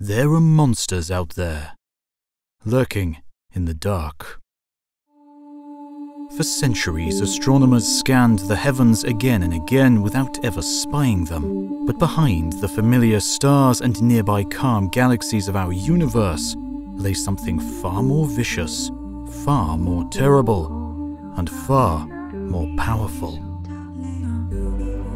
There are monsters out there, lurking in the dark. For centuries, astronomers scanned the heavens again and again without ever spying them. But behind the familiar stars and nearby calm galaxies of our universe lay something far more vicious, far more terrible, and far more powerful.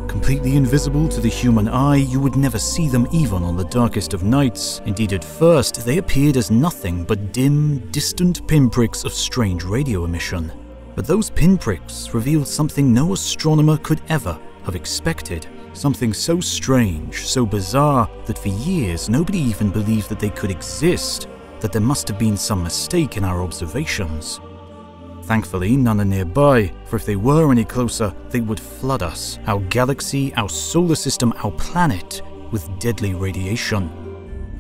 Completely invisible to the human eye, you would never see them even on the darkest of nights. Indeed, at first, they appeared as nothing but dim, distant pinpricks of strange radio emission. But those pinpricks revealed something no astronomer could ever have expected. Something so strange, so bizarre, that for years nobody even believed that they could exist, that there must have been some mistake in our observations. Thankfully, none are nearby, for if they were any closer, they would flood us, our galaxy, our solar system, our planet, with deadly radiation.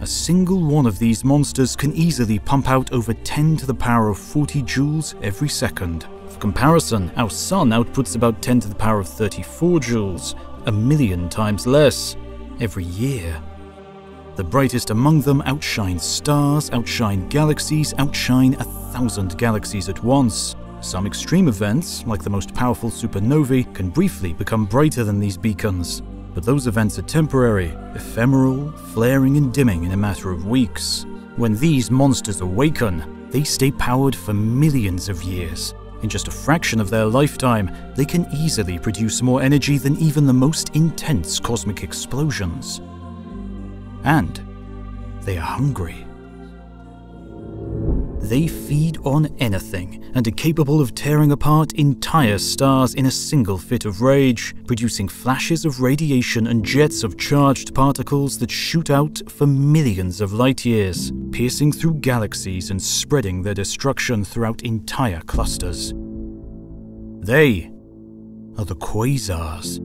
A single one of these monsters can easily pump out over 10 to the power of 40 joules every second. For comparison, our Sun outputs about 10 to the power of 34 joules, a million times less, every year. The brightest among them outshine stars, outshine galaxies, outshine a thousand galaxies at once. Some extreme events, like the most powerful supernovae, can briefly become brighter than these beacons. But those events are temporary, ephemeral, flaring and dimming in a matter of weeks. When these monsters awaken, they stay powered for millions of years. In just a fraction of their lifetime, they can easily produce more energy than even the most intense cosmic explosions. And they are hungry. They feed on anything and are capable of tearing apart entire stars in a single fit of rage, producing flashes of radiation and jets of charged particles that shoot out for millions of light years, piercing through galaxies and spreading their destruction throughout entire clusters. They are the quasars,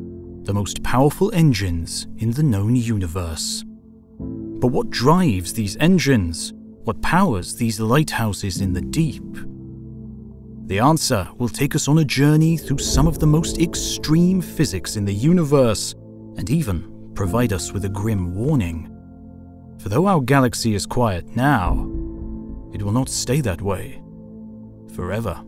the most powerful engines in the known universe. But what drives these engines? What powers these lighthouses in the deep? The answer will take us on a journey through some of the most extreme physics in the universe, and even provide us with a grim warning. For though our galaxy is quiet now, it will not stay that way forever.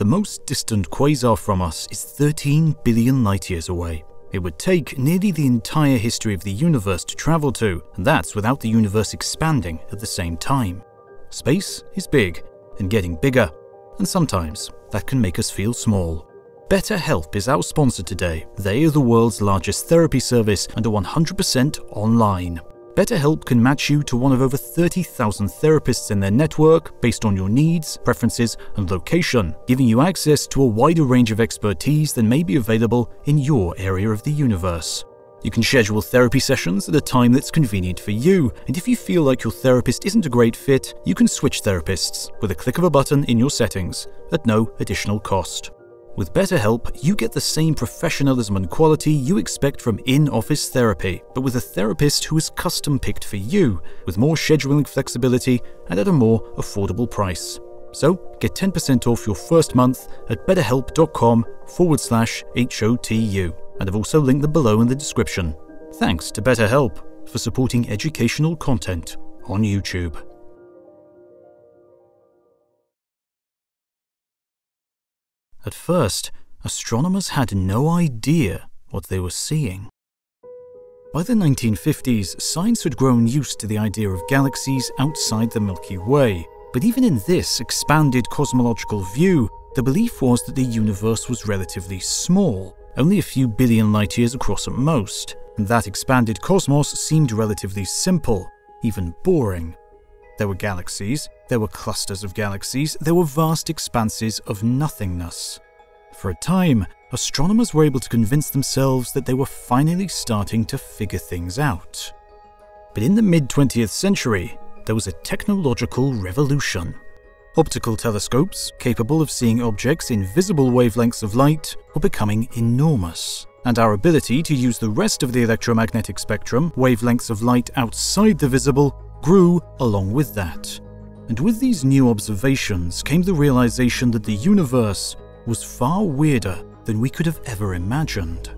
The most distant quasar from us is 13 billion light years away. It would take nearly the entire history of the universe to travel to, and that's without the universe expanding at the same time. Space is big and getting bigger, and sometimes that can make us feel small. BetterHelp is our sponsor today. They are the world's largest therapy service and are 100% online. BetterHelp can match you to one of over 30,000 therapists in their network based on your needs, preferences, and location, giving you access to a wider range of expertise than may be available in your area of the universe. You can schedule therapy sessions at a time that's convenient for you, and if you feel like your therapist isn't a great fit, you can switch therapists with a click of a button in your settings at no additional cost. With BetterHelp, you get the same professionalism and quality you expect from in office therapy, but with a therapist who is custom picked for you, with more scheduling flexibility and at a more affordable price. So get 10% off your first month at betterhelp.com forward slash HOTU. And I've also linked them below in the description. Thanks to BetterHelp for supporting educational content on YouTube. At first, astronomers had no idea what they were seeing. By the 1950s, science had grown used to the idea of galaxies outside the Milky Way, but even in this expanded cosmological view, the belief was that the universe was relatively small, only a few billion light years across at most, and that expanded cosmos seemed relatively simple, even boring. There were galaxies, there were clusters of galaxies, there were vast expanses of nothingness. For a time, astronomers were able to convince themselves that they were finally starting to figure things out. But in the mid 20th century, there was a technological revolution. Optical telescopes, capable of seeing objects in visible wavelengths of light, were becoming enormous and our ability to use the rest of the electromagnetic spectrum, wavelengths of light outside the visible, grew along with that. And with these new observations came the realization that the universe was far weirder than we could have ever imagined.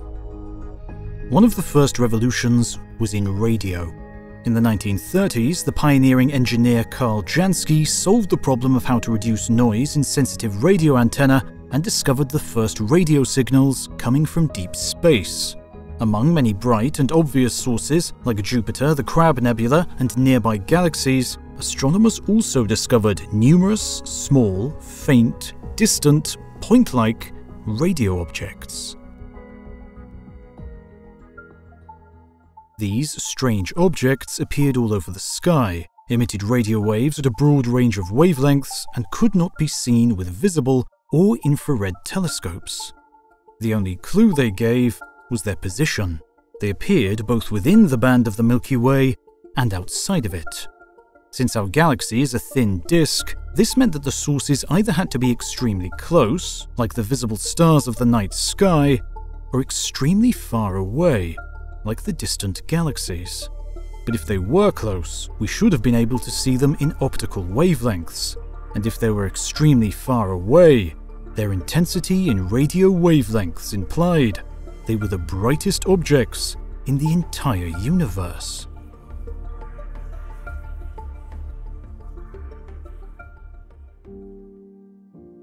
One of the first revolutions was in radio. In the 1930s, the pioneering engineer Karl Jansky solved the problem of how to reduce noise in sensitive radio antenna and discovered the first radio signals coming from deep space. Among many bright and obvious sources, like Jupiter, the Crab Nebula, and nearby galaxies, astronomers also discovered numerous, small, faint, distant, point like radio objects. These strange objects appeared all over the sky, emitted radio waves at a broad range of wavelengths, and could not be seen with visible or infrared telescopes. The only clue they gave was their position. They appeared both within the band of the Milky Way and outside of it. Since our galaxy is a thin disk, this meant that the sources either had to be extremely close, like the visible stars of the night sky, or extremely far away, like the distant galaxies. But if they were close, we should have been able to see them in optical wavelengths, and if they were extremely far away, their intensity in radio wavelengths implied they were the brightest objects in the entire universe.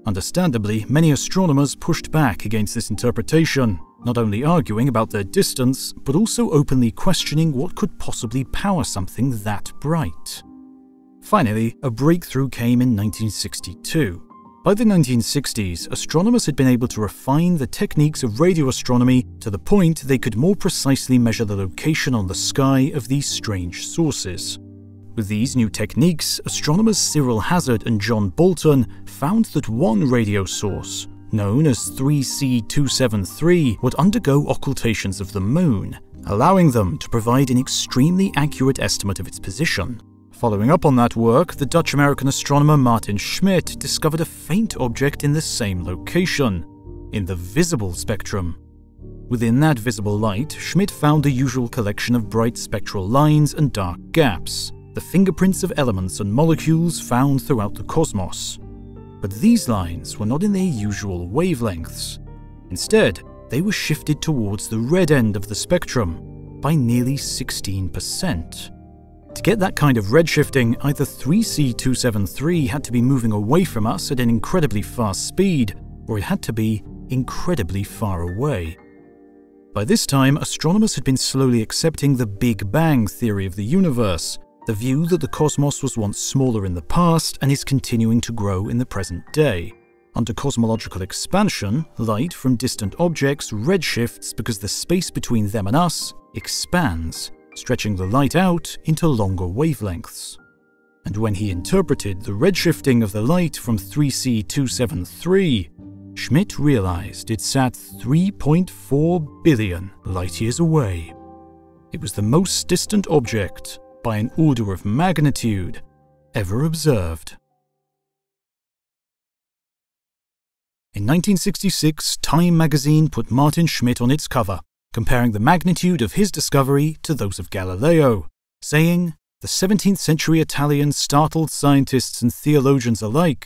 Understandably, many astronomers pushed back against this interpretation, not only arguing about their distance, but also openly questioning what could possibly power something that bright. Finally, a breakthrough came in 1962. By the 1960s, astronomers had been able to refine the techniques of radio astronomy to the point they could more precisely measure the location on the sky of these strange sources. With these new techniques, astronomers Cyril Hazard and John Bolton found that one radio source, known as 3C273, would undergo occultations of the Moon, allowing them to provide an extremely accurate estimate of its position. Following up on that work, the Dutch American astronomer Maarten Schmidt discovered a faint object in the same location, in the visible spectrum. Within that visible light, Schmidt found the usual collection of bright spectral lines and dark gaps the fingerprints of elements and molecules found throughout the cosmos. But these lines were not in their usual wavelengths. Instead, they were shifted towards the red end of the spectrum by nearly 16%. To get that kind of redshifting, either 3C273 had to be moving away from us at an incredibly fast speed, or it had to be incredibly far away. By this time, astronomers had been slowly accepting the Big Bang theory of the universe, the view that the cosmos was once smaller in the past and is continuing to grow in the present day. Under cosmological expansion, light from distant objects redshifts because the space between them and us expands, stretching the light out into longer wavelengths. And when he interpreted the redshifting of the light from 3C273, Schmidt realized it sat 3.4 billion light years away. It was the most distant object by an order of magnitude ever observed. In 1966, Time magazine put Maarten Schmidt on its cover, comparing the magnitude of his discovery to those of Galileo, saying, The 17th century Italian startled scientists and theologians alike.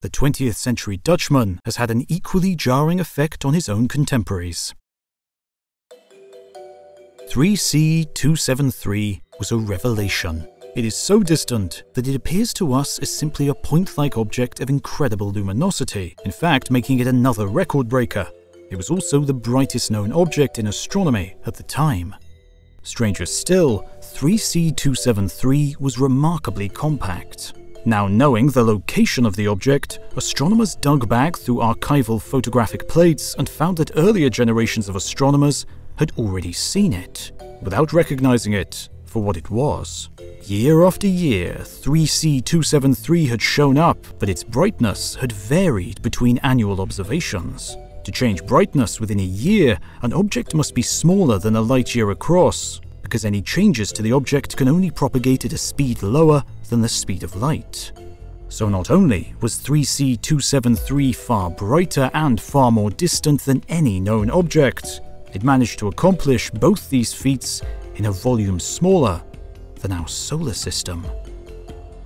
The 20th century Dutchman has had an equally jarring effect on his own contemporaries. 3C273 was a revelation. It is so distant that it appears to us as simply a point-like object of incredible luminosity, in fact making it another record breaker. It was also the brightest known object in astronomy at the time. Stranger still, 3C273 was remarkably compact. Now knowing the location of the object, astronomers dug back through archival photographic plates and found that earlier generations of astronomers had already seen it, without recognizing it for what it was. Year after year, 3C273 had shown up, but its brightness had varied between annual observations. To change brightness within a year, an object must be smaller than a light year across, because any changes to the object can only propagate at a speed lower than the speed of light. So not only was 3C273 far brighter and far more distant than any known object, it managed to accomplish both these feats in a volume smaller than our solar system.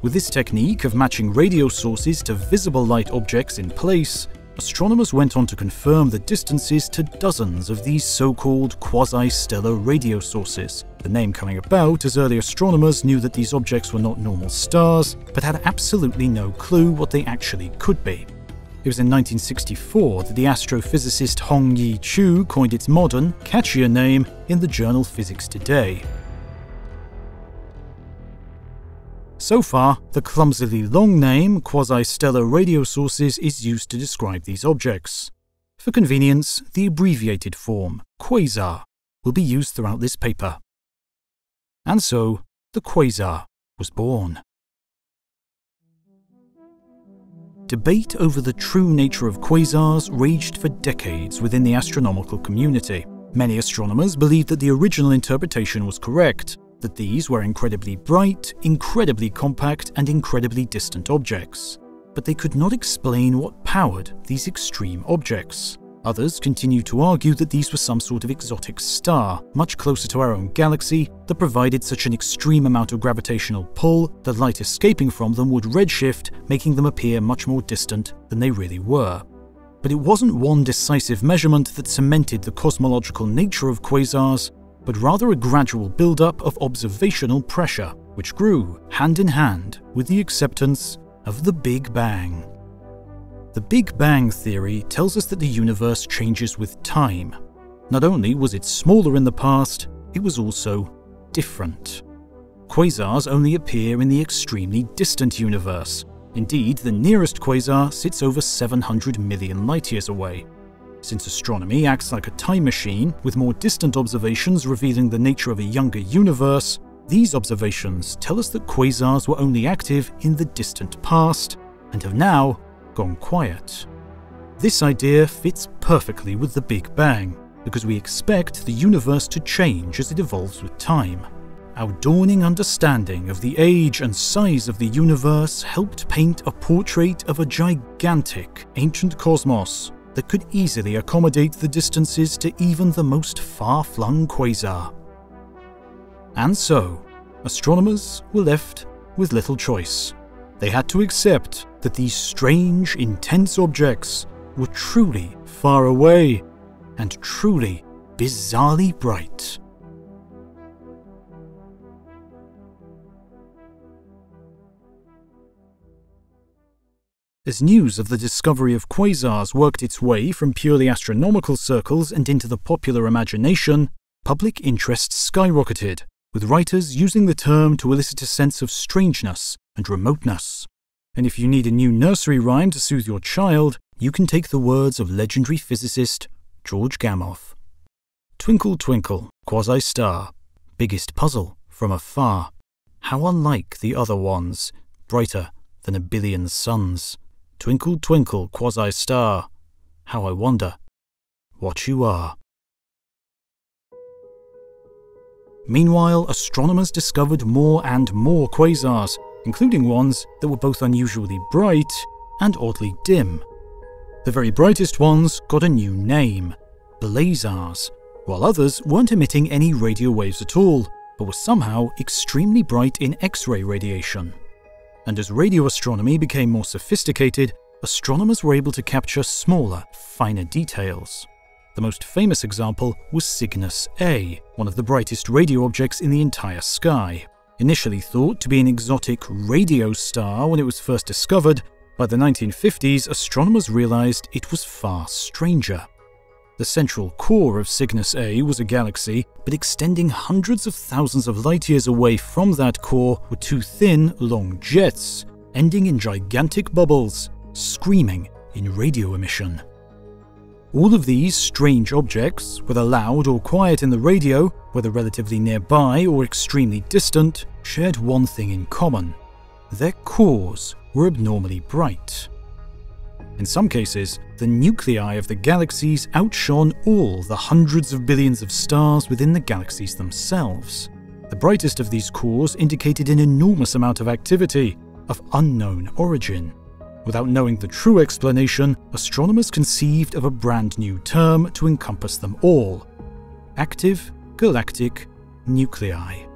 With this technique of matching radio sources to visible light objects in place, astronomers went on to confirm the distances to dozens of these so-called quasi-stellar radio sources, the name coming about as early astronomers knew that these objects were not normal stars, but had absolutely no clue what they actually could be. It was in 1964 that the astrophysicist Hong-Yee Chiu coined its modern, catchier name in the journal Physics Today. So far, the clumsily long name quasi-stellar radio sources is used to describe these objects. For convenience, the abbreviated form, quasar, will be used throughout this paper. And so, the quasar was born. Debate over the true nature of quasars raged for decades within the astronomical community. Many astronomers believed that the original interpretation was correct, that these were incredibly bright, incredibly compact, and incredibly distant objects. But they could not explain what powered these extreme objects. Others continue to argue that these were some sort of exotic star, much closer to our own galaxy, that provided such an extreme amount of gravitational pull that light escaping from them would redshift, making them appear much more distant than they really were. But it wasn't one decisive measurement that cemented the cosmological nature of quasars, but rather a gradual build-up of observational pressure, which grew hand in hand with the acceptance of the Big Bang. The Big Bang theory tells us that the universe changes with time. Not only was it smaller in the past, it was also different. Quasars only appear in the extremely distant universe. Indeed, the nearest quasar sits over 700 million light-years away, since astronomy acts like a time machine, with more distant observations revealing the nature of a younger universe, these observations tell us that quasars were only active in the distant past and have now gone quiet. This idea fits perfectly with the Big Bang, because we expect the universe to change as it evolves with time. Our dawning understanding of the age and size of the universe helped paint a portrait of a gigantic ancient cosmos that could easily accommodate the distances to even the most far-flung quasar. And so, astronomers were left with little choice. They had to accept that these strange, intense objects were truly far away and truly bizarrely bright. As news of the discovery of quasars worked its way from purely astronomical circles and into the popular imagination, public interest skyrocketed, with writers using the term to elicit a sense of strangeness and remoteness. And if you need a new nursery rhyme to soothe your child, you can take the words of legendary physicist George Gamow. Twinkle, twinkle, quasi-star, biggest puzzle from afar. How unlike the other ones, brighter than a billion suns. Twinkle, twinkle, quasi-star, how I wonder what you are. Meanwhile, astronomers discovered more and more quasars, including ones that were both unusually bright and oddly dim. The very brightest ones got a new name, blazars, while others weren't emitting any radio waves at all, but were somehow extremely bright in X-ray radiation and as radio astronomy became more sophisticated, astronomers were able to capture smaller, finer details. The most famous example was Cygnus A, one of the brightest radio objects in the entire sky. Initially thought to be an exotic radio star when it was first discovered, by the 1950s astronomers realized it was far stranger. The central core of Cygnus A was a galaxy, but extending hundreds of thousands of light years away from that core were two thin, long jets, ending in gigantic bubbles, screaming in radio emission. All of these strange objects, whether loud or quiet in the radio, whether relatively nearby or extremely distant, shared one thing in common. Their cores were abnormally bright. In some cases, the nuclei of the galaxies outshone all the hundreds of billions of stars within the galaxies themselves. The brightest of these cores indicated an enormous amount of activity, of unknown origin. Without knowing the true explanation, astronomers conceived of a brand new term to encompass them all active galactic nuclei.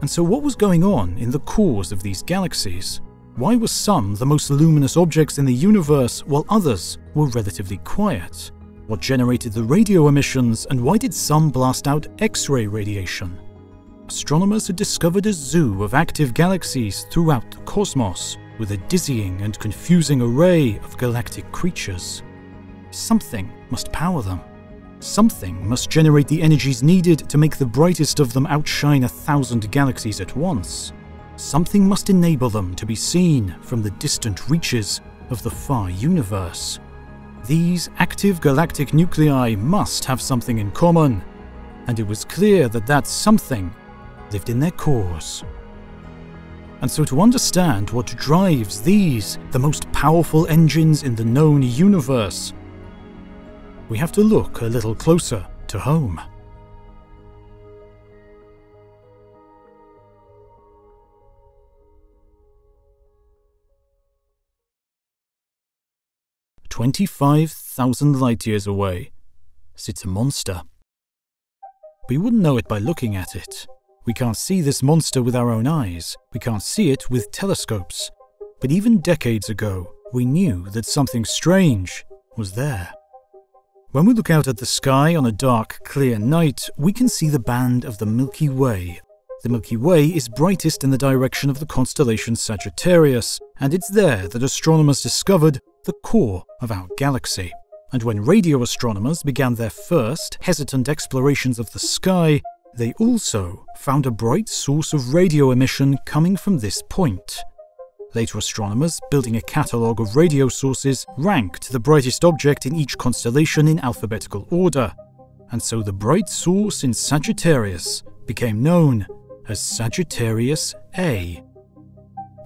And so, what was going on in the cores of these galaxies? Why were some the most luminous objects in the universe while others were relatively quiet? What generated the radio emissions, and why did some blast out X ray radiation? Astronomers had discovered a zoo of active galaxies throughout the cosmos, with a dizzying and confusing array of galactic creatures. Something must power them. Something must generate the energies needed to make the brightest of them outshine a thousand galaxies at once. Something must enable them to be seen from the distant reaches of the far universe. These active galactic nuclei must have something in common, and it was clear that that something lived in their cores. And so, to understand what drives these, the most powerful engines in the known universe, we have to look a little closer to home. 25,000 light years away sits a monster. We wouldn't know it by looking at it. We can't see this monster with our own eyes. We can't see it with telescopes. But even decades ago, we knew that something strange was there. When we look out at the sky on a dark, clear night, we can see the band of the Milky Way. The Milky Way is brightest in the direction of the constellation Sagittarius, and it's there that astronomers discovered the core of our galaxy. And when radio astronomers began their first, hesitant explorations of the sky, they also found a bright source of radio emission coming from this point. Later astronomers, building a catalogue of radio sources, ranked the brightest object in each constellation in alphabetical order, and so the bright source in Sagittarius became known as Sagittarius A.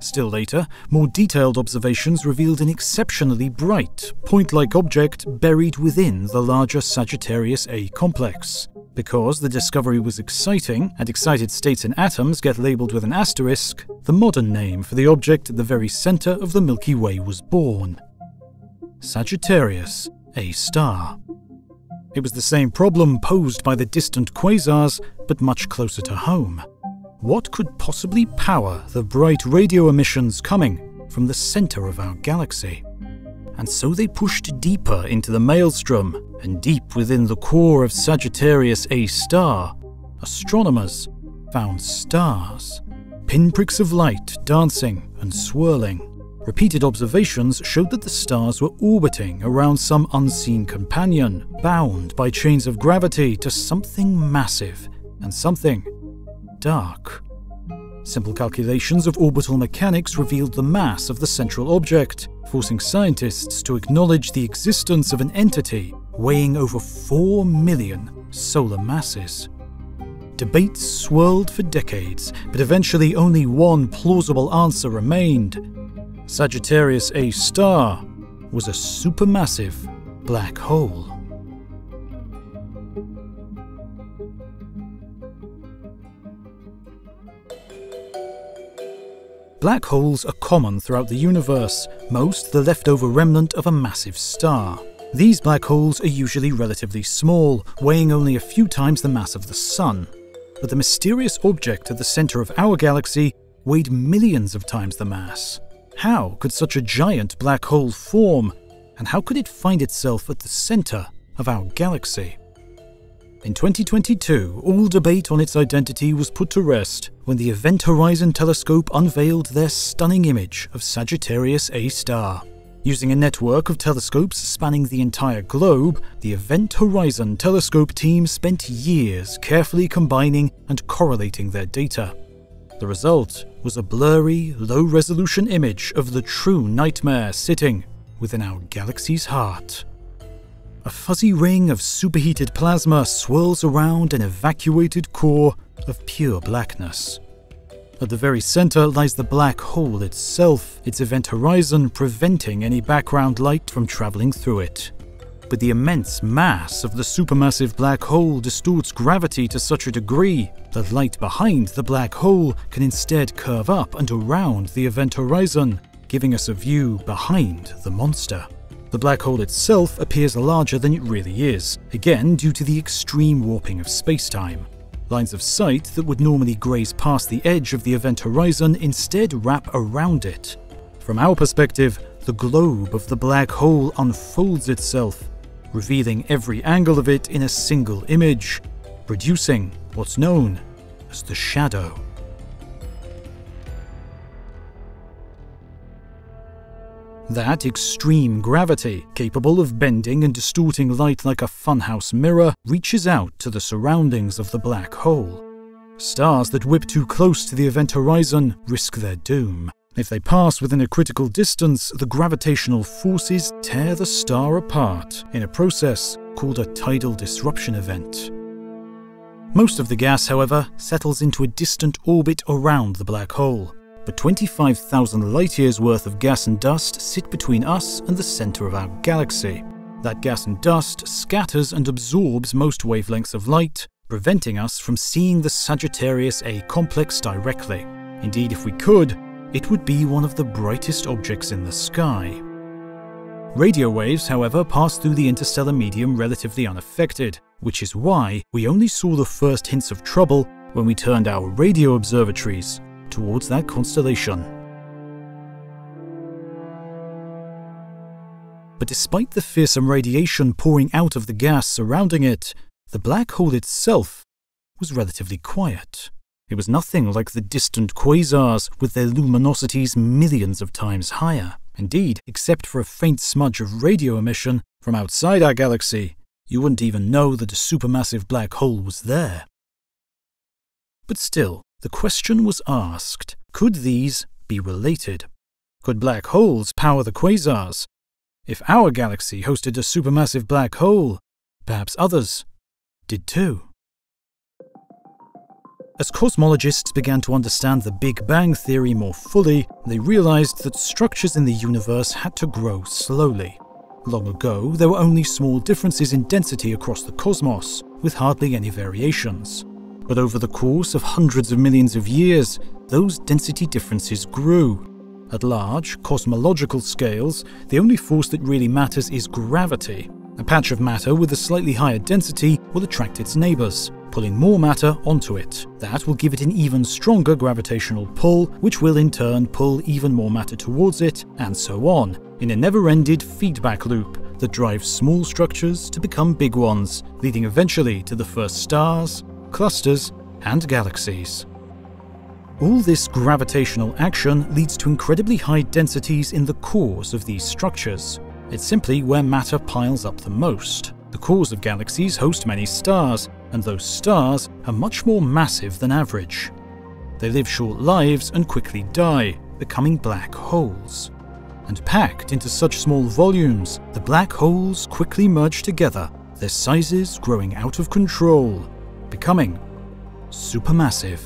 Still later, more detailed observations revealed an exceptionally bright, point-like object buried within the larger Sagittarius A complex. Because the discovery was exciting, and excited states and atoms get labelled with an asterisk, the modern name for the object at the very centre of the Milky Way was born. Sagittarius A star. It was the same problem posed by the distant quasars, but much closer to home. What could possibly power the bright radio emissions coming from the center of our galaxy? And so they pushed deeper into the maelstrom, and deep within the core of Sagittarius A star, astronomers found stars. Pinpricks of light dancing and swirling. Repeated observations showed that the stars were orbiting around some unseen companion, bound by chains of gravity to something massive and something dark. Simple calculations of orbital mechanics revealed the mass of the central object, forcing scientists to acknowledge the existence of an entity weighing over 4 million solar masses. Debates swirled for decades, but eventually only one plausible answer remained. Sagittarius A star was a supermassive black hole. Black holes are common throughout the universe, most the leftover remnant of a massive star. These black holes are usually relatively small, weighing only a few times the mass of the Sun. But the mysterious object at the centre of our galaxy weighed millions of times the mass. How could such a giant black hole form, and how could it find itself at the centre of our galaxy? In 2022, all debate on its identity was put to rest when the Event Horizon Telescope unveiled their stunning image of Sagittarius A star. Using a network of telescopes spanning the entire globe, the Event Horizon Telescope team spent years carefully combining and correlating their data. The result was a blurry, low resolution image of the true nightmare sitting within our galaxy's heart. A fuzzy ring of superheated plasma swirls around an evacuated core of pure blackness. At the very center lies the black hole itself, its event horizon preventing any background light from traveling through it. But the immense mass of the supermassive black hole distorts gravity to such a degree that light behind the black hole can instead curve up and around the event horizon, giving us a view behind the monster. The black hole itself appears larger than it really is, again due to the extreme warping of spacetime. Lines of sight that would normally graze past the edge of the event horizon instead wrap around it. From our perspective, the globe of the black hole unfolds itself, revealing every angle of it in a single image, producing what's known as the shadow. That extreme gravity, capable of bending and distorting light like a funhouse mirror, reaches out to the surroundings of the black hole. Stars that whip too close to the event horizon risk their doom. If they pass within a critical distance, the gravitational forces tear the star apart in a process called a tidal disruption event. Most of the gas, however, settles into a distant orbit around the black hole, but 25,000 light years worth of gas and dust sit between us and the center of our galaxy. That gas and dust scatters and absorbs most wavelengths of light, preventing us from seeing the Sagittarius A complex directly. Indeed, if we could, it would be one of the brightest objects in the sky. Radio waves, however, pass through the interstellar medium relatively unaffected, which is why we only saw the first hints of trouble when we turned our radio observatories towards that constellation. But despite the fearsome radiation pouring out of the gas surrounding it, the black hole itself was relatively quiet. It was nothing like the distant quasars with their luminosities millions of times higher. Indeed, except for a faint smudge of radio emission from outside our galaxy, you wouldn't even know that a supermassive black hole was there. But still, the question was asked could these be related? Could black holes power the quasars? If our galaxy hosted a supermassive black hole, perhaps others did too. As cosmologists began to understand the Big Bang theory more fully, they realized that structures in the universe had to grow slowly. Long ago, there were only small differences in density across the cosmos, with hardly any variations. But over the course of hundreds of millions of years, those density differences grew. At large, cosmological scales, the only force that really matters is gravity. A patch of matter with a slightly higher density will attract its neighbours, pulling more matter onto it. That will give it an even stronger gravitational pull, which will in turn pull even more matter towards it, and so on, in a never-ended feedback loop that drives small structures to become big ones, leading eventually to the first stars, clusters, and galaxies. All this gravitational action leads to incredibly high densities in the cores of these structures. It's simply where matter piles up the most. The cores of galaxies host many stars, and those stars are much more massive than average. They live short lives and quickly die, becoming black holes. And packed into such small volumes, the black holes quickly merge together, their sizes growing out of control, becoming supermassive.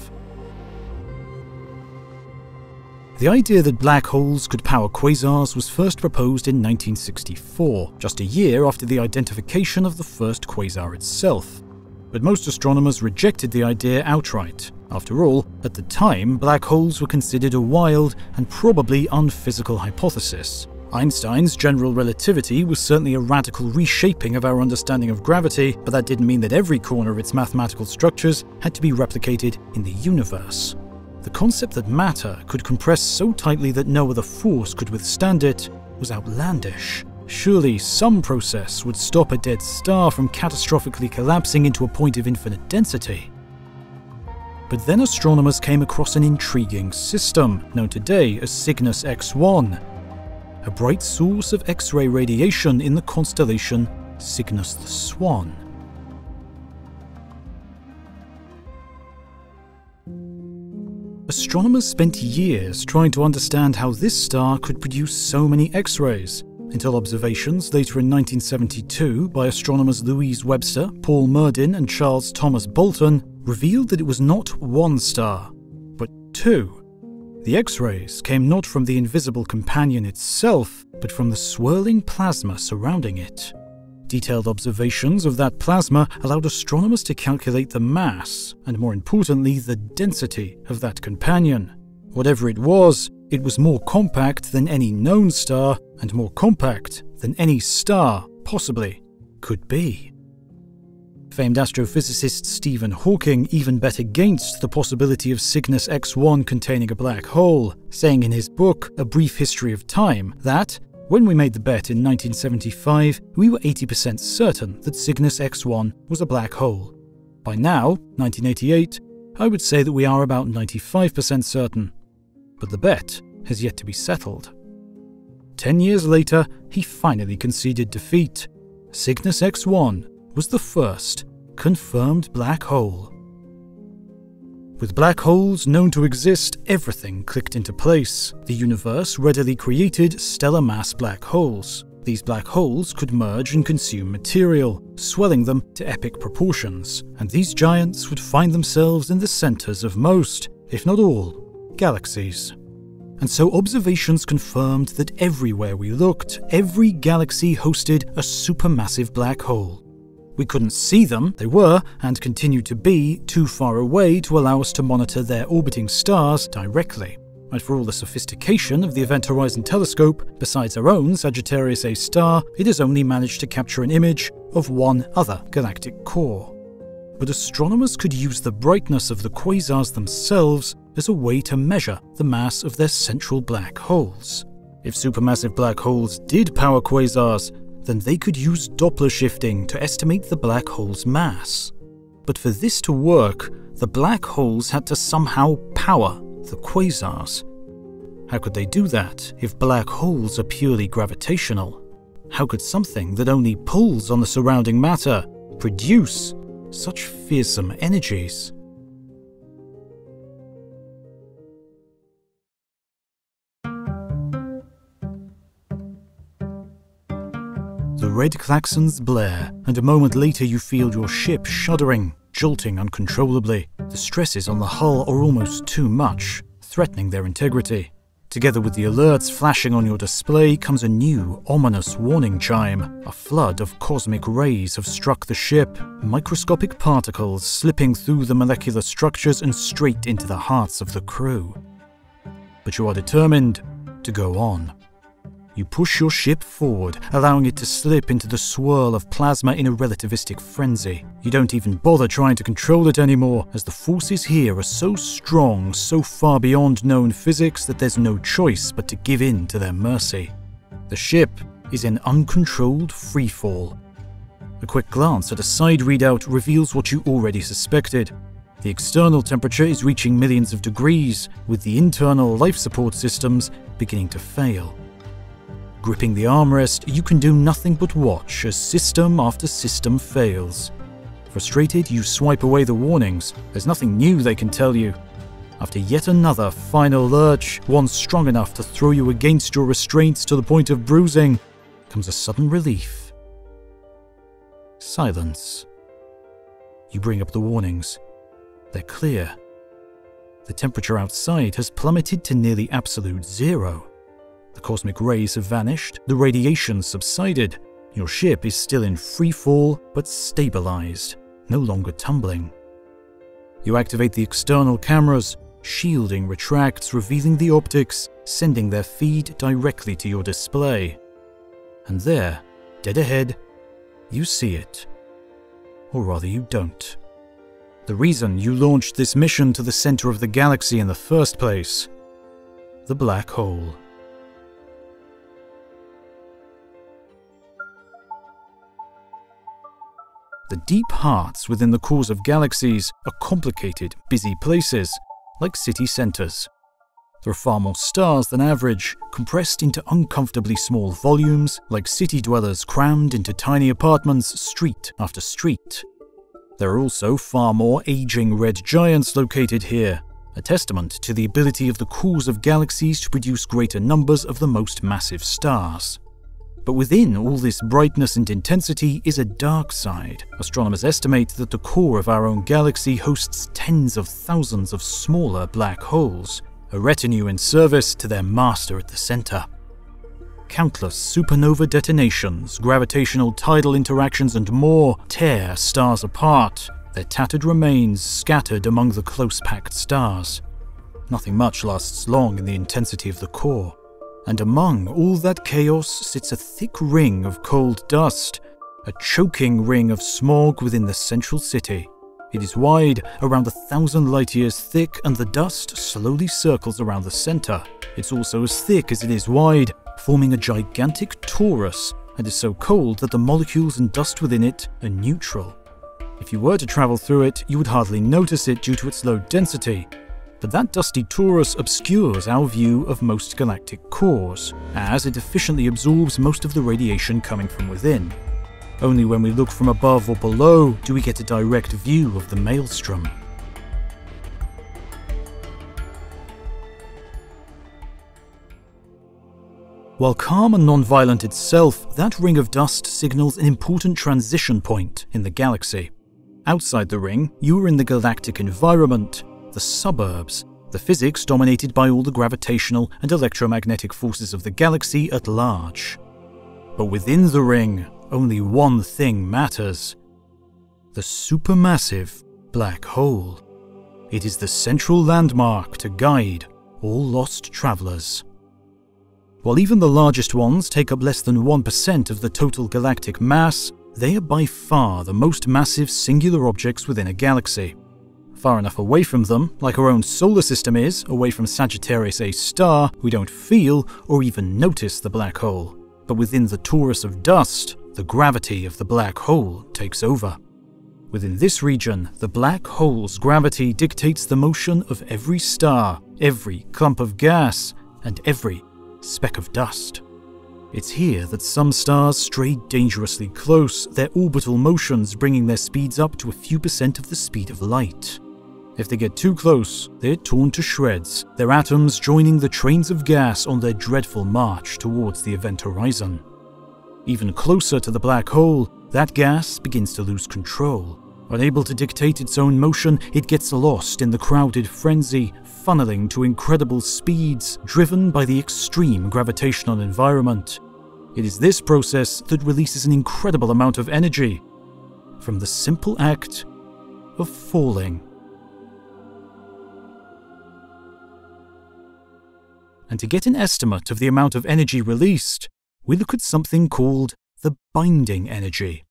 The idea that black holes could power quasars was first proposed in 1964, just a year after the identification of the first quasar itself. But most astronomers rejected the idea outright. After all, at the time, black holes were considered a wild and probably unphysical hypothesis. Einstein's general relativity was certainly a radical reshaping of our understanding of gravity, but that didn't mean that every corner of its mathematical structures had to be replicated in the universe. The concept that matter could compress so tightly that no other force could withstand it was outlandish. Surely some process would stop a dead star from catastrophically collapsing into a point of infinite density. But then astronomers came across an intriguing system, known today as Cygnus X1, a bright source of X-ray radiation in the constellation Cygnus the Swan. Astronomers spent years trying to understand how this star could produce so many X-rays, until observations later in 1972 by astronomers Louise Webster, Paul Murdin and Charles Thomas Bolton revealed that it was not one star, but two. The X-rays came not from the invisible companion itself, but from the swirling plasma surrounding it. Detailed observations of that plasma allowed astronomers to calculate the mass, and more importantly, the density of that companion. Whatever it was, it was more compact than any known star, and more compact than any star, possibly, could be. Famed astrophysicist Stephen Hawking even bet against the possibility of Cygnus X1 containing a black hole, saying in his book, A Brief History of Time, that when we made the bet in 1975, we were 80% certain that Cygnus X1 was a black hole. By now, 1988, I would say that we are about 95% certain. But the bet has yet to be settled. Ten years later, he finally conceded defeat. Cygnus X1 was the first confirmed black hole. With black holes known to exist, everything clicked into place. The universe readily created stellar mass black holes. These black holes could merge and consume material, swelling them to epic proportions, and these giants would find themselves in the centers of most, if not all, galaxies. And so observations confirmed that everywhere we looked, every galaxy hosted a supermassive black hole. We couldn't see them, they were, and continue to be, too far away to allow us to monitor their orbiting stars directly. And for all the sophistication of the Event Horizon Telescope, besides our own Sagittarius A star, it has only managed to capture an image of one other galactic core. But astronomers could use the brightness of the quasars themselves as a way to measure the mass of their central black holes. If supermassive black holes did power quasars, then they could use Doppler shifting to estimate the black hole's mass. But for this to work, the black holes had to somehow power the quasars. How could they do that if black holes are purely gravitational? How could something that only pulls on the surrounding matter produce such fearsome energies? Red claxons blare, and a moment later you feel your ship shuddering, jolting uncontrollably. The stresses on the hull are almost too much, threatening their integrity. Together with the alerts flashing on your display comes a new, ominous warning chime. A flood of cosmic rays have struck the ship, microscopic particles slipping through the molecular structures and straight into the hearts of the crew. But you are determined to go on. You push your ship forward, allowing it to slip into the swirl of plasma in a relativistic frenzy. You don't even bother trying to control it anymore, as the forces here are so strong, so far beyond known physics that there's no choice but to give in to their mercy. The ship is in uncontrolled freefall. A quick glance at a side readout reveals what you already suspected. The external temperature is reaching millions of degrees, with the internal life support systems beginning to fail. Gripping the armrest, you can do nothing but watch as system after system fails. Frustrated, you swipe away the warnings. There's nothing new they can tell you. After yet another final lurch, one strong enough to throw you against your restraints to the point of bruising, comes a sudden relief. Silence. You bring up the warnings. They're clear. The temperature outside has plummeted to nearly absolute zero. The cosmic rays have vanished, the radiation subsided. Your ship is still in free fall, but stabilized, no longer tumbling. You activate the external cameras, shielding retracts, revealing the optics, sending their feed directly to your display. And there, dead ahead, you see it. Or rather, you don't. The reason you launched this mission to the center of the galaxy in the first place the black hole. The deep hearts within the cores of galaxies are complicated, busy places, like city centers. There are far more stars than average, compressed into uncomfortably small volumes, like city dwellers crammed into tiny apartments street after street. There are also far more aging red giants located here, a testament to the ability of the cores of galaxies to produce greater numbers of the most massive stars. But within all this brightness and intensity is a dark side. Astronomers estimate that the core of our own galaxy hosts tens of thousands of smaller black holes, a retinue in service to their master at the center. Countless supernova detonations, gravitational tidal interactions, and more tear stars apart, their tattered remains scattered among the close packed stars. Nothing much lasts long in the intensity of the core and among all that chaos sits a thick ring of cold dust, a choking ring of smog within the central city. It is wide, around a thousand light years thick, and the dust slowly circles around the center. It's also as thick as it is wide, forming a gigantic torus, and is so cold that the molecules and dust within it are neutral. If you were to travel through it, you would hardly notice it due to its low density, but that dusty torus obscures our view of most galactic cores, as it efficiently absorbs most of the radiation coming from within. Only when we look from above or below do we get a direct view of the maelstrom. While calm and non-violent itself, that ring of dust signals an important transition point in the galaxy. Outside the ring, you are in the galactic environment, the suburbs, the physics dominated by all the gravitational and electromagnetic forces of the galaxy at large. But within the ring, only one thing matters the supermassive black hole. It is the central landmark to guide all lost travellers. While even the largest ones take up less than 1% of the total galactic mass, they are by far the most massive singular objects within a galaxy. Far enough away from them, like our own solar system is, away from Sagittarius A star, we don't feel or even notice the black hole. But within the torus of dust, the gravity of the black hole takes over. Within this region, the black hole's gravity dictates the motion of every star, every clump of gas, and every speck of dust. It's here that some stars stray dangerously close, their orbital motions bringing their speeds up to a few percent of the speed of light. If they get too close, they're torn to shreds, their atoms joining the trains of gas on their dreadful march towards the event horizon. Even closer to the black hole, that gas begins to lose control. Unable to dictate its own motion, it gets lost in the crowded frenzy, funneling to incredible speeds driven by the extreme gravitational environment. It is this process that releases an incredible amount of energy from the simple act of falling. And to get an estimate of the amount of energy released, we look at something called the binding energy.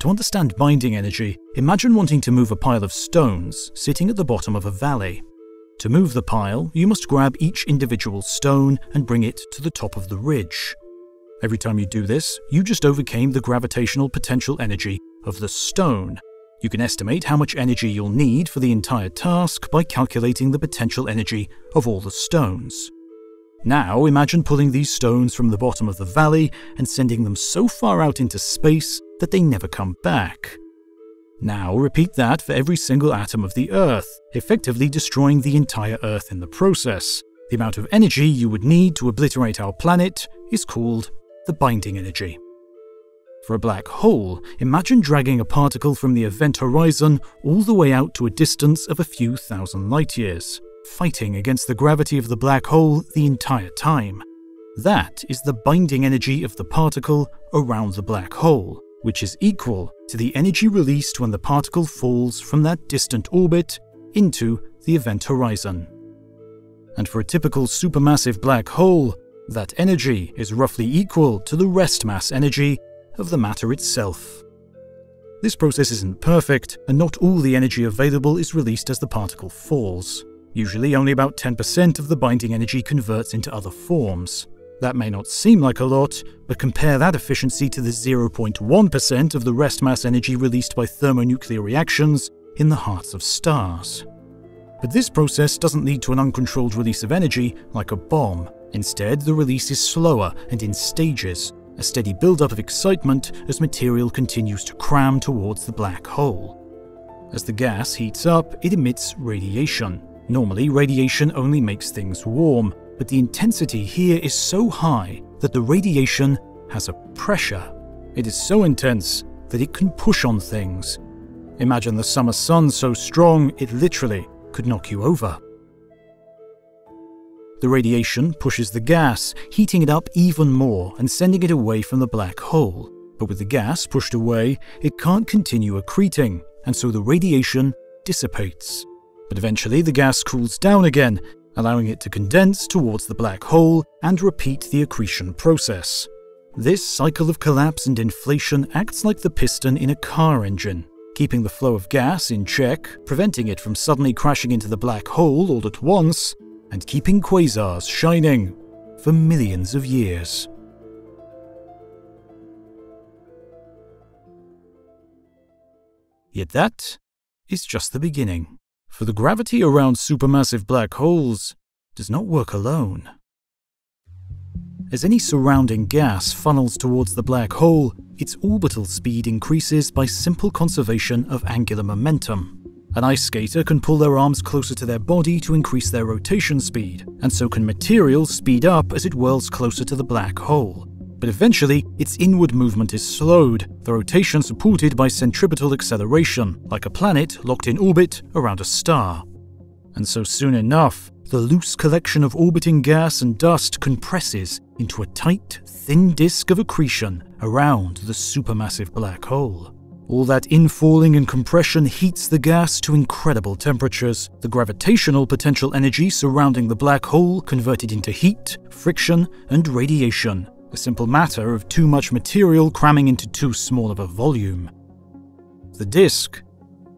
To understand binding energy, imagine wanting to move a pile of stones sitting at the bottom of a valley. To move the pile, you must grab each individual stone and bring it to the top of the ridge. Every time you do this, you just overcame the gravitational potential energy of the stone, you can estimate how much energy you'll need for the entire task by calculating the potential energy of all the stones. Now imagine pulling these stones from the bottom of the valley and sending them so far out into space that they never come back. Now repeat that for every single atom of the Earth, effectively destroying the entire Earth in the process. The amount of energy you would need to obliterate our planet is called the binding energy. For a black hole, imagine dragging a particle from the event horizon all the way out to a distance of a few thousand light years, fighting against the gravity of the black hole the entire time. That is the binding energy of the particle around the black hole, which is equal to the energy released when the particle falls from that distant orbit into the event horizon. And for a typical supermassive black hole, that energy is roughly equal to the rest mass energy of the matter itself. This process isn't perfect, and not all the energy available is released as the particle falls. Usually only about 10% of the binding energy converts into other forms. That may not seem like a lot, but compare that efficiency to the 0.1% of the rest mass energy released by thermonuclear reactions in the hearts of stars. But this process doesn't lead to an uncontrolled release of energy like a bomb. Instead, the release is slower and in stages, a steady build-up of excitement as material continues to cram towards the black hole. As the gas heats up, it emits radiation. Normally, radiation only makes things warm, but the intensity here is so high that the radiation has a pressure. It is so intense that it can push on things. Imagine the summer sun so strong it literally could knock you over. The radiation pushes the gas, heating it up even more and sending it away from the black hole. But with the gas pushed away, it can't continue accreting, and so the radiation dissipates. But eventually the gas cools down again, allowing it to condense towards the black hole and repeat the accretion process. This cycle of collapse and inflation acts like the piston in a car engine, keeping the flow of gas in check, preventing it from suddenly crashing into the black hole all at once, and keeping quasars shining for millions of years. Yet that is just the beginning, for the gravity around supermassive black holes does not work alone. As any surrounding gas funnels towards the black hole, its orbital speed increases by simple conservation of angular momentum. An ice skater can pull their arms closer to their body to increase their rotation speed, and so can material speed up as it whirls closer to the black hole. But eventually, its inward movement is slowed, the rotation supported by centripetal acceleration, like a planet locked in orbit around a star. And so soon enough, the loose collection of orbiting gas and dust compresses into a tight, thin disk of accretion around the supermassive black hole. All that infalling and compression heats the gas to incredible temperatures, the gravitational potential energy surrounding the black hole converted into heat, friction, and radiation, a simple matter of too much material cramming into too small of a volume. The disk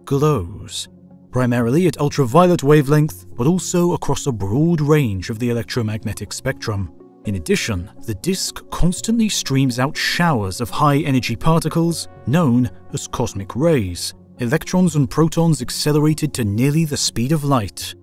glows, primarily at ultraviolet wavelength, but also across a broad range of the electromagnetic spectrum. In addition, the disk constantly streams out showers of high energy particles known as cosmic rays, electrons and protons accelerated to nearly the speed of light.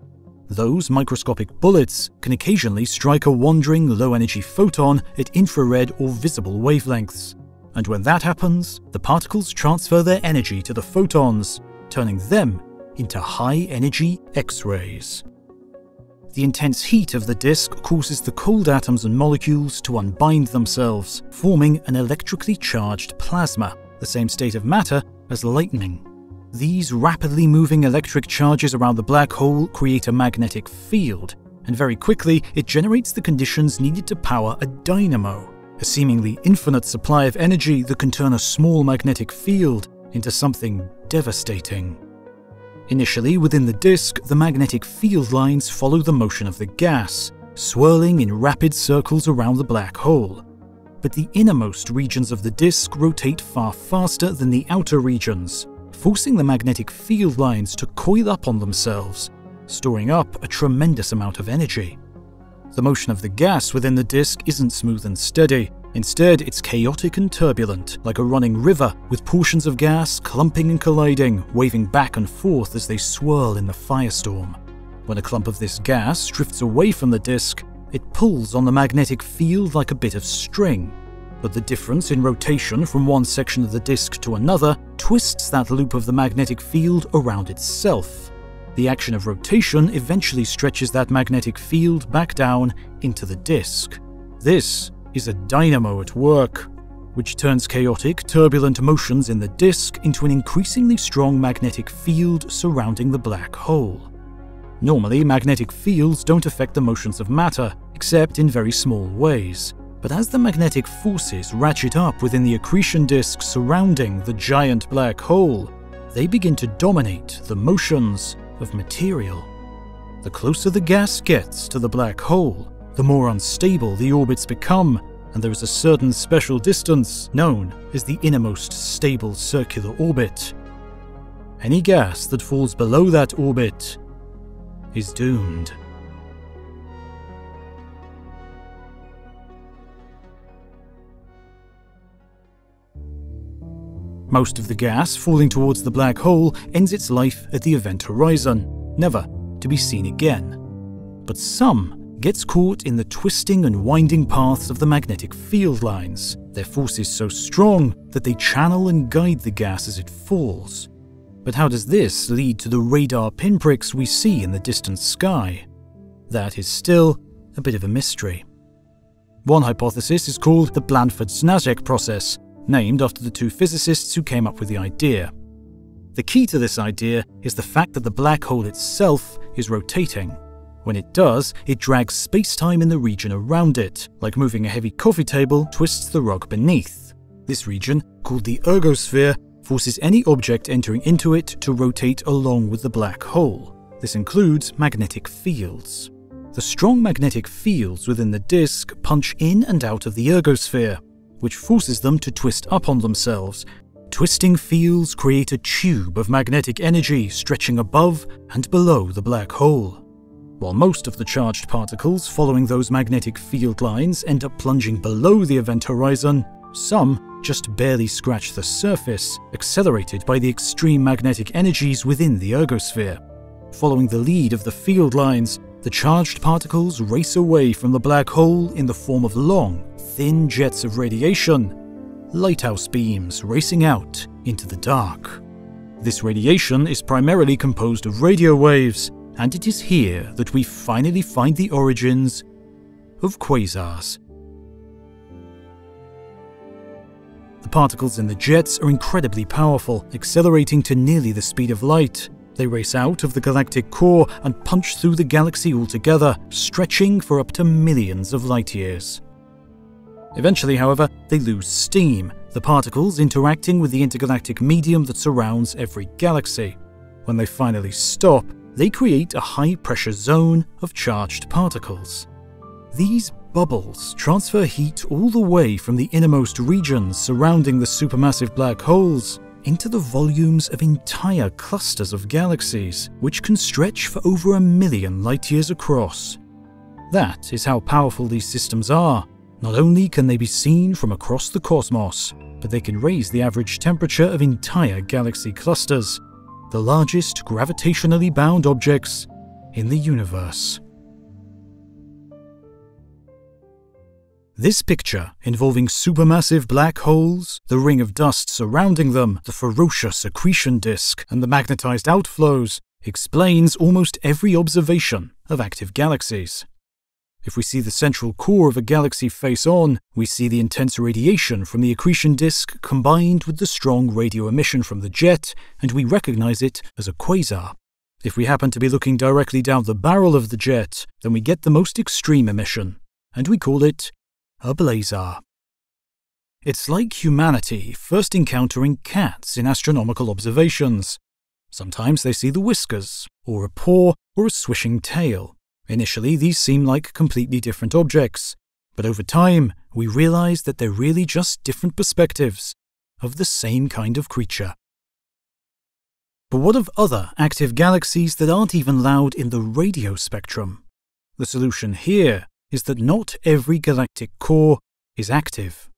Those microscopic bullets can occasionally strike a wandering low energy photon at infrared or visible wavelengths. And when that happens, the particles transfer their energy to the photons, turning them into high energy X rays. The intense heat of the disk causes the cold atoms and molecules to unbind themselves, forming an electrically charged plasma, the same state of matter as lightning. These rapidly moving electric charges around the black hole create a magnetic field, and very quickly it generates the conditions needed to power a dynamo, a seemingly infinite supply of energy that can turn a small magnetic field into something devastating. Initially, within the disk, the magnetic field lines follow the motion of the gas, swirling in rapid circles around the black hole. But the innermost regions of the disk rotate far faster than the outer regions, forcing the magnetic field lines to coil up on themselves, storing up a tremendous amount of energy. The motion of the gas within the disk isn't smooth and steady, Instead, it's chaotic and turbulent, like a running river, with portions of gas clumping and colliding, waving back and forth as they swirl in the firestorm. When a clump of this gas drifts away from the disk, it pulls on the magnetic field like a bit of string. But the difference in rotation from one section of the disk to another twists that loop of the magnetic field around itself. The action of rotation eventually stretches that magnetic field back down into the disk. This is a dynamo at work, which turns chaotic, turbulent motions in the disk into an increasingly strong magnetic field surrounding the black hole. Normally, magnetic fields don't affect the motions of matter, except in very small ways. But as the magnetic forces ratchet up within the accretion disk surrounding the giant black hole, they begin to dominate the motions of material. The closer the gas gets to the black hole, the more unstable the orbits become, and there is a certain special distance known as the innermost stable circular orbit. Any gas that falls below that orbit is doomed. Most of the gas falling towards the black hole ends its life at the event horizon, never to be seen again. But some gets caught in the twisting and winding paths of the magnetic field lines. Their force is so strong that they channel and guide the gas as it falls. But how does this lead to the radar pinpricks we see in the distant sky? That is still a bit of a mystery. One hypothesis is called the Blandford-Znajek process, named after the two physicists who came up with the idea. The key to this idea is the fact that the black hole itself is rotating. When it does, it drags space-time in the region around it, like moving a heavy coffee table twists the rug beneath. This region, called the ergosphere, forces any object entering into it to rotate along with the black hole. This includes magnetic fields. The strong magnetic fields within the disk punch in and out of the ergosphere, which forces them to twist up on themselves. Twisting fields create a tube of magnetic energy stretching above and below the black hole. While most of the charged particles following those magnetic field lines end up plunging below the event horizon, some just barely scratch the surface, accelerated by the extreme magnetic energies within the ergosphere. Following the lead of the field lines, the charged particles race away from the black hole in the form of long, thin jets of radiation, lighthouse beams racing out into the dark. This radiation is primarily composed of radio waves, and it is here that we finally find the origins of quasars. The particles in the jets are incredibly powerful, accelerating to nearly the speed of light. They race out of the galactic core and punch through the galaxy altogether, stretching for up to millions of light years. Eventually, however, they lose steam, the particles interacting with the intergalactic medium that surrounds every galaxy. When they finally stop, they create a high pressure zone of charged particles. These bubbles transfer heat all the way from the innermost regions surrounding the supermassive black holes into the volumes of entire clusters of galaxies, which can stretch for over a million light years across. That is how powerful these systems are. Not only can they be seen from across the cosmos, but they can raise the average temperature of entire galaxy clusters, the largest gravitationally bound objects in the universe. This picture, involving supermassive black holes, the ring of dust surrounding them, the ferocious accretion disk, and the magnetized outflows, explains almost every observation of active galaxies. If we see the central core of a galaxy face on, we see the intense radiation from the accretion disk combined with the strong radio emission from the jet, and we recognize it as a quasar. If we happen to be looking directly down the barrel of the jet, then we get the most extreme emission, and we call it a blazar. It's like humanity first encountering cats in astronomical observations. Sometimes they see the whiskers, or a paw, or a swishing tail. Initially, these seem like completely different objects, but over time, we realize that they're really just different perspectives of the same kind of creature. But what of other active galaxies that aren't even loud in the radio spectrum? The solution here is that not every galactic core is active.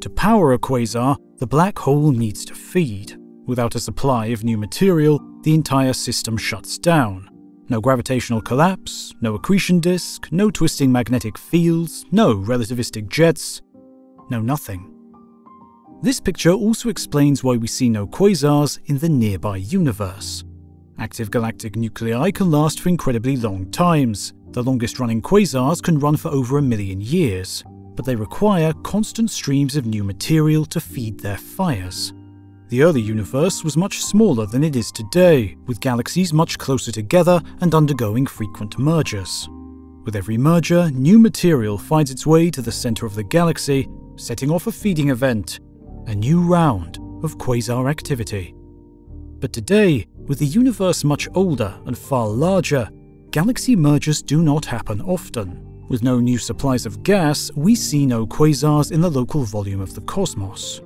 To power a quasar, the black hole needs to feed. Without a supply of new material, the entire system shuts down. No gravitational collapse, no accretion disk, no twisting magnetic fields, no relativistic jets, no nothing. This picture also explains why we see no quasars in the nearby universe. Active galactic nuclei can last for incredibly long times, the longest running quasars can run for over a million years, but they require constant streams of new material to feed their fires. The early universe was much smaller than it is today, with galaxies much closer together and undergoing frequent mergers. With every merger, new material finds its way to the center of the galaxy, setting off a feeding event, a new round of quasar activity. But today, with the universe much older and far larger, galaxy mergers do not happen often. With no new supplies of gas, we see no quasars in the local volume of the cosmos.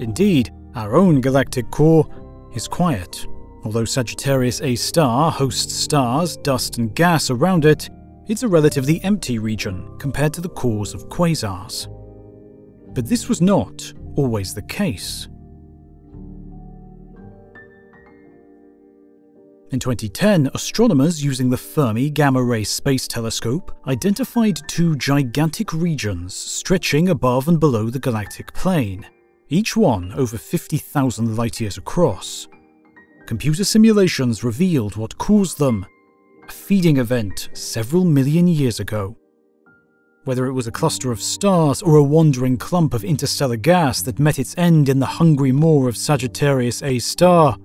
Indeed, our own galactic core is quiet. Although Sagittarius A star hosts stars, dust, and gas around it, it's a relatively empty region compared to the cores of quasars. But this was not always the case. In 2010, astronomers using the Fermi Gamma Ray Space Telescope identified two gigantic regions stretching above and below the galactic plane, each one over 50,000 light years across. Computer simulations revealed what caused them a feeding event several million years ago. Whether it was a cluster of stars or a wandering clump of interstellar gas that met its end in the hungry maw of Sagittarius A star,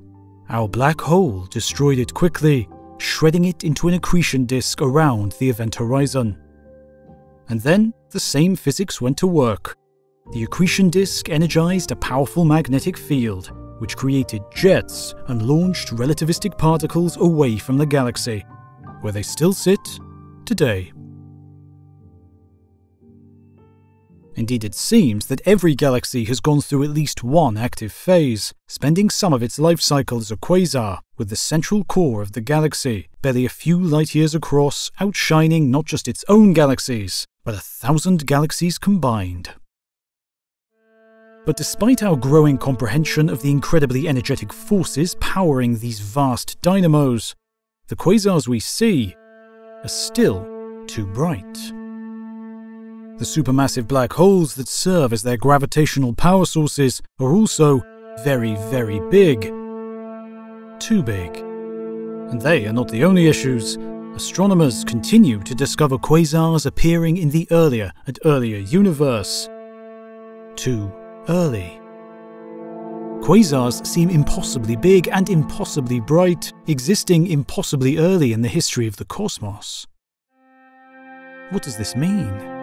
our black hole destroyed it quickly, shredding it into an accretion disk around the event horizon. And then the same physics went to work. The accretion disk energized a powerful magnetic field, which created jets and launched relativistic particles away from the galaxy, where they still sit today. Indeed, it seems that every galaxy has gone through at least one active phase, spending some of its life cycle as a quasar, with the central core of the galaxy, barely a few light years across, outshining not just its own galaxies, but a thousand galaxies combined. But despite our growing comprehension of the incredibly energetic forces powering these vast dynamos, the quasars we see are still too bright. The supermassive black holes that serve as their gravitational power sources are also very, very big. Too big. And they are not the only issues. Astronomers continue to discover quasars appearing in the earlier and earlier universe. Too early. Quasars seem impossibly big and impossibly bright, existing impossibly early in the history of the cosmos. What does this mean?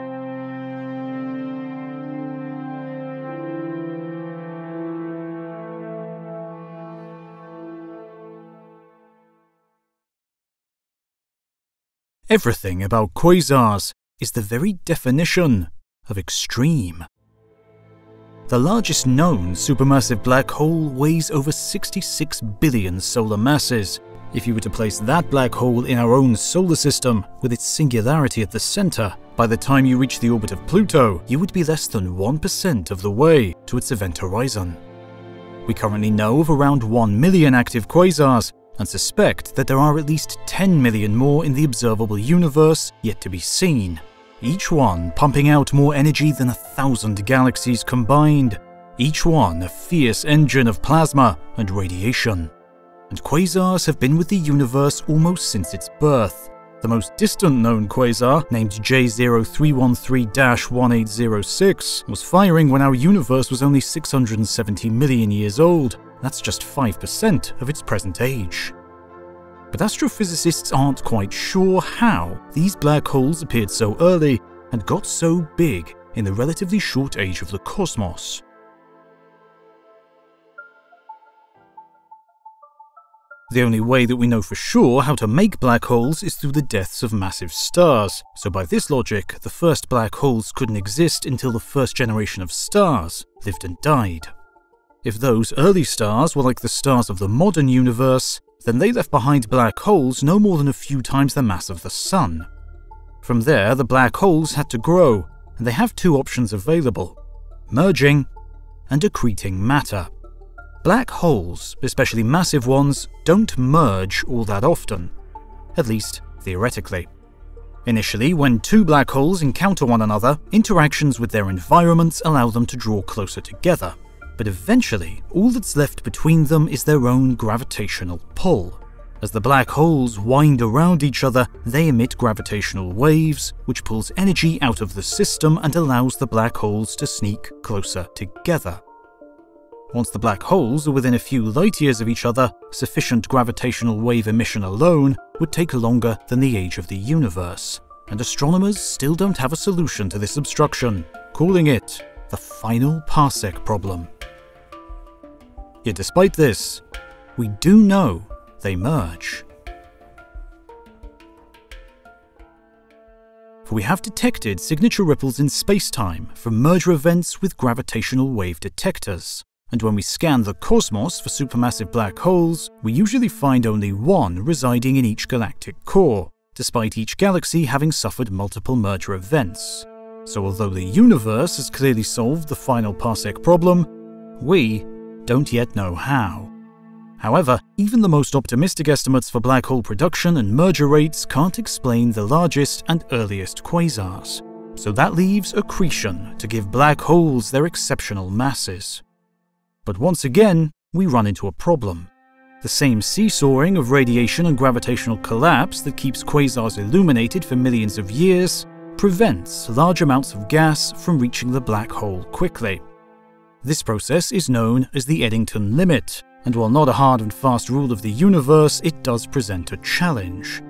Everything about quasars is the very definition of extreme. The largest known supermassive black hole weighs over 66 billion solar masses. If you were to place that black hole in our own solar system, with its singularity at the center, by the time you reach the orbit of Pluto, you would be less than 1% of the way to its event horizon. We currently know of around 1 million active quasars, and suspect that there are at least 10 million more in the observable universe yet to be seen, each one pumping out more energy than a thousand galaxies combined, each one a fierce engine of plasma and radiation. And quasars have been with the universe almost since its birth. The most distant known quasar, named J0313-1806, was firing when our universe was only 670 million years old, that's just 5% of its present age. But astrophysicists aren't quite sure how these black holes appeared so early and got so big in the relatively short age of the cosmos. The only way that we know for sure how to make black holes is through the deaths of massive stars, so by this logic, the first black holes couldn't exist until the first generation of stars lived and died. If those early stars were like the stars of the modern universe, then they left behind black holes no more than a few times the mass of the Sun. From there, the black holes had to grow, and they have two options available merging and accreting matter. Black holes, especially massive ones, don't merge all that often, at least theoretically. Initially, when two black holes encounter one another, interactions with their environments allow them to draw closer together but eventually all that's left between them is their own gravitational pull. As the black holes wind around each other, they emit gravitational waves, which pulls energy out of the system and allows the black holes to sneak closer together. Once the black holes are within a few light years of each other, sufficient gravitational wave emission alone would take longer than the age of the universe. And astronomers still don't have a solution to this obstruction, calling it the final parsec problem. Yet despite this, we do know they merge. For we have detected signature ripples in spacetime from merger events with gravitational wave detectors. And when we scan the cosmos for supermassive black holes, we usually find only one residing in each galactic core, despite each galaxy having suffered multiple merger events. So although the universe has clearly solved the final parsec problem, we don't yet know how. However, even the most optimistic estimates for black hole production and merger rates can't explain the largest and earliest quasars. So that leaves accretion to give black holes their exceptional masses. But once again, we run into a problem. The same seesawing of radiation and gravitational collapse that keeps quasars illuminated for millions of years prevents large amounts of gas from reaching the black hole quickly. This process is known as the Eddington limit, and while not a hard and fast rule of the universe, it does present a challenge.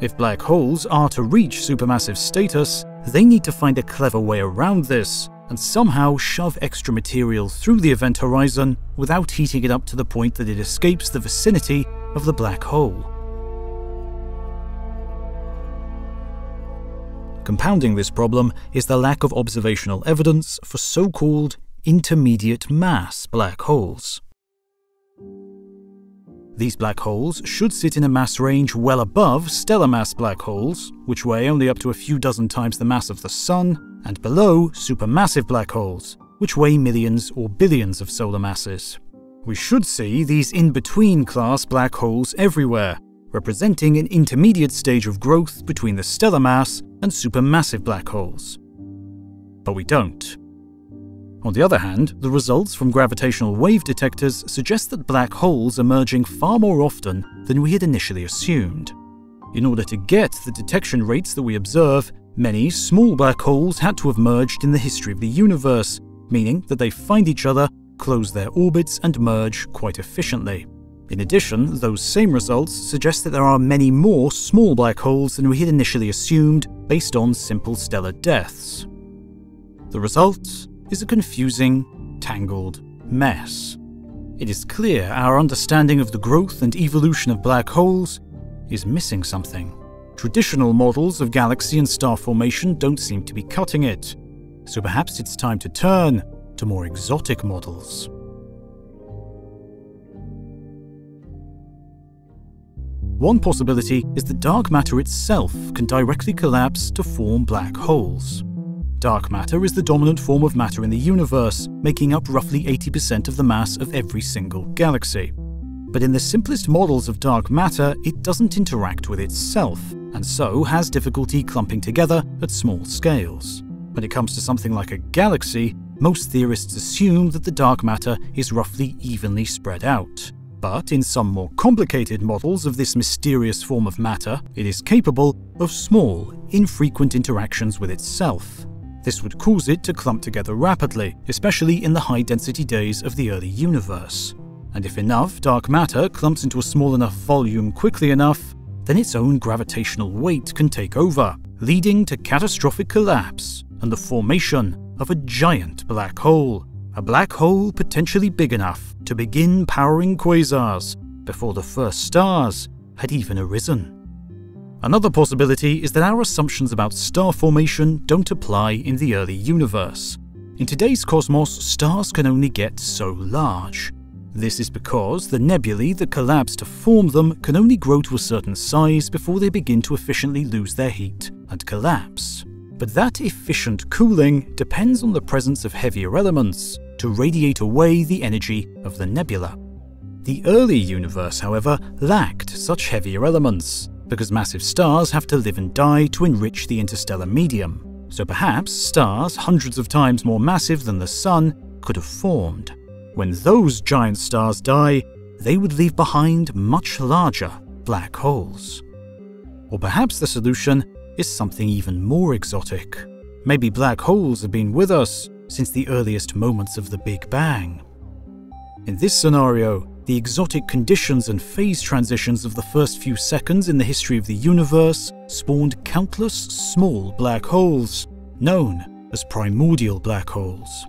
If black holes are to reach supermassive status, they need to find a clever way around this, and somehow shove extra material through the event horizon without heating it up to the point that it escapes the vicinity of the black hole. Compounding this problem is the lack of observational evidence for so-called intermediate mass black holes. These black holes should sit in a mass range well above stellar mass black holes, which weigh only up to a few dozen times the mass of the Sun, and below supermassive black holes, which weigh millions or billions of solar masses. We should see these in-between class black holes everywhere, representing an intermediate stage of growth between the stellar mass and supermassive black holes. But we don't. On the other hand, the results from gravitational wave detectors suggest that black holes are merging far more often than we had initially assumed. In order to get the detection rates that we observe, many small black holes had to have merged in the history of the universe, meaning that they find each other, close their orbits, and merge quite efficiently. In addition, those same results suggest that there are many more small black holes than we had initially assumed based on simple stellar deaths. The result is a confusing, tangled mess. It is clear our understanding of the growth and evolution of black holes is missing something. Traditional models of galaxy and star formation don't seem to be cutting it, so perhaps it's time to turn to more exotic models. One possibility is that dark matter itself can directly collapse to form black holes. Dark matter is the dominant form of matter in the universe, making up roughly 80% of the mass of every single galaxy. But in the simplest models of dark matter, it doesn't interact with itself, and so has difficulty clumping together at small scales. When it comes to something like a galaxy, most theorists assume that the dark matter is roughly evenly spread out. But in some more complicated models of this mysterious form of matter, it is capable of small, infrequent interactions with itself. This would cause it to clump together rapidly, especially in the high-density days of the early universe. And if enough dark matter clumps into a small enough volume quickly enough, then its own gravitational weight can take over, leading to catastrophic collapse and the formation of a giant black hole. A black hole potentially big enough to begin powering quasars before the first stars had even arisen. Another possibility is that our assumptions about star formation don't apply in the early universe. In today's cosmos, stars can only get so large. This is because the nebulae that collapse to form them can only grow to a certain size before they begin to efficiently lose their heat and collapse. But that efficient cooling depends on the presence of heavier elements to radiate away the energy of the nebula. The early universe, however, lacked such heavier elements, because massive stars have to live and die to enrich the interstellar medium. So perhaps stars hundreds of times more massive than the Sun could have formed. When those giant stars die, they would leave behind much larger black holes. Or perhaps the solution is something even more exotic. Maybe black holes have been with us since the earliest moments of the Big Bang. In this scenario, the exotic conditions and phase transitions of the first few seconds in the history of the universe spawned countless small black holes, known as primordial black holes.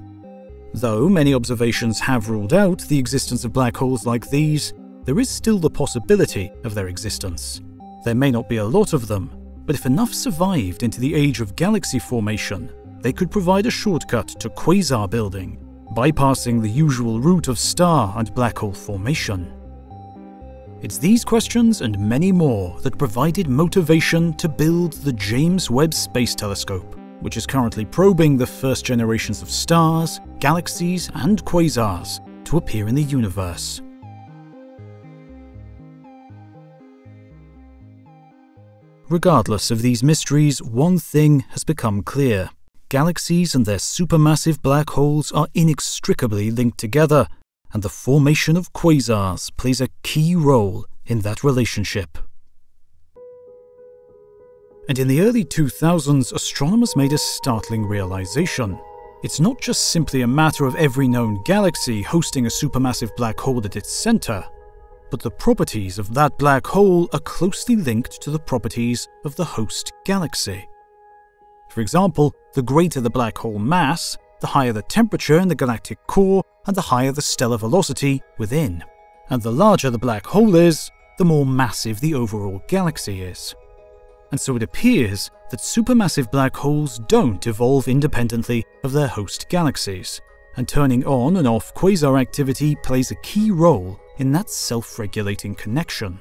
Though many observations have ruled out the existence of black holes like these, there is still the possibility of their existence. There may not be a lot of them, but if enough survived into the age of galaxy formation, they could provide a shortcut to quasar building bypassing the usual route of star and black hole formation. It's these questions and many more that provided motivation to build the James Webb Space Telescope, which is currently probing the first generations of stars, galaxies, and quasars to appear in the universe. Regardless of these mysteries, one thing has become clear. Galaxies and their supermassive black holes are inextricably linked together, and the formation of quasars plays a key role in that relationship. And in the early 2000s, astronomers made a startling realization. It's not just simply a matter of every known galaxy hosting a supermassive black hole at its center, but the properties of that black hole are closely linked to the properties of the host galaxy. For example, the greater the black hole mass, the higher the temperature in the galactic core and the higher the stellar velocity within. And the larger the black hole is, the more massive the overall galaxy is. and so it appears that supermassive black holes don't evolve independently of their host galaxies, and turning on and off quasar activity plays a key role in that self-regulating connection.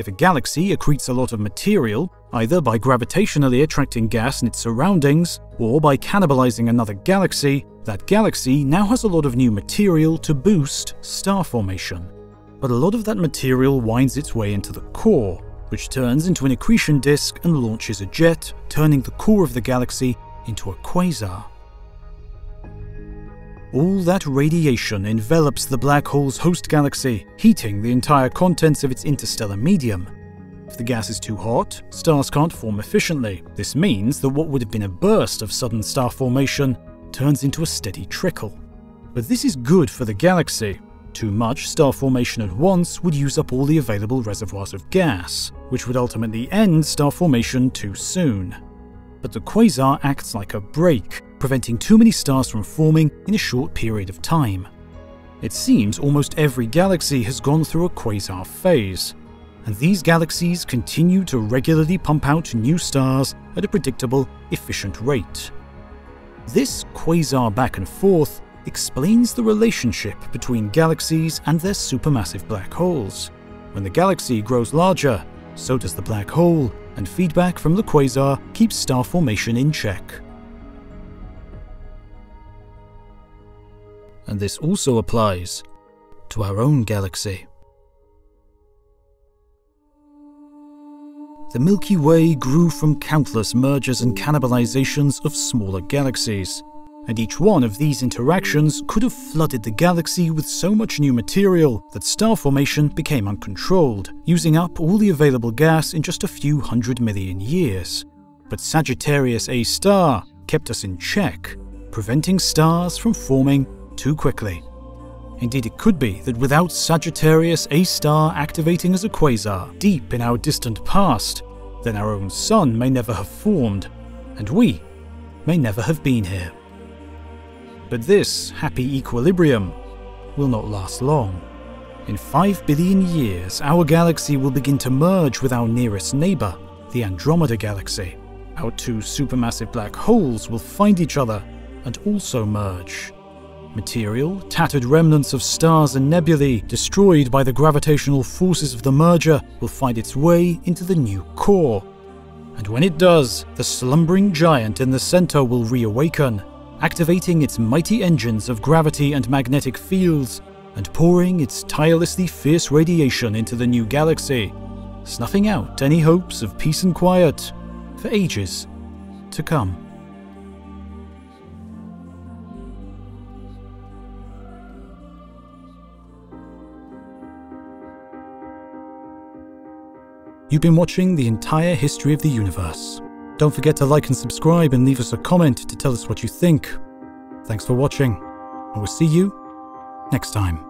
If a galaxy accretes a lot of material, either by gravitationally attracting gas in its surroundings or by cannibalizing another galaxy, that galaxy now has a lot of new material to boost star formation. But a lot of that material winds its way into the core, which turns into an accretion disk and launches a jet, turning the core of the galaxy into a quasar. All that radiation envelops the black hole's host galaxy, heating the entire contents of its interstellar medium. If the gas is too hot, stars can't form efficiently. This means that what would have been a burst of sudden star formation turns into a steady trickle. But this is good for the galaxy, too much star formation at once would use up all the available reservoirs of gas, which would ultimately end star formation too soon. But the quasar acts like a brake, preventing too many stars from forming in a short period of time. It seems almost every galaxy has gone through a quasar phase, and these galaxies continue to regularly pump out new stars at a predictable, efficient rate. This quasar back and forth explains the relationship between galaxies and their supermassive black holes. When the galaxy grows larger, so does the black hole, and feedback from the quasar keeps star formation in check. And this also applies to our own galaxy. The Milky Way grew from countless mergers and cannibalizations of smaller galaxies and each one of these interactions could have flooded the galaxy with so much new material that star formation became uncontrolled, using up all the available gas in just a few hundred million years. But Sagittarius A star kept us in check, preventing stars from forming too quickly. Indeed, it could be that without Sagittarius A star activating as a quasar deep in our distant past, then our own sun may never have formed, and we may never have been here. But this happy equilibrium will not last long. In 5 billion years, our galaxy will begin to merge with our nearest neighbour, the Andromeda Galaxy. Our two supermassive black holes will find each other and also merge. Material, tattered remnants of stars and nebulae destroyed by the gravitational forces of the merger will find its way into the new core. And when it does, the slumbering giant in the center will reawaken activating its mighty engines of gravity and magnetic fields, and pouring its tirelessly fierce radiation into the new galaxy, snuffing out any hopes of peace and quiet for ages to come. You've been watching the entire history of the universe. Don't forget to like and subscribe and leave us a comment to tell us what you think. Thanks for watching, and we'll see you next time.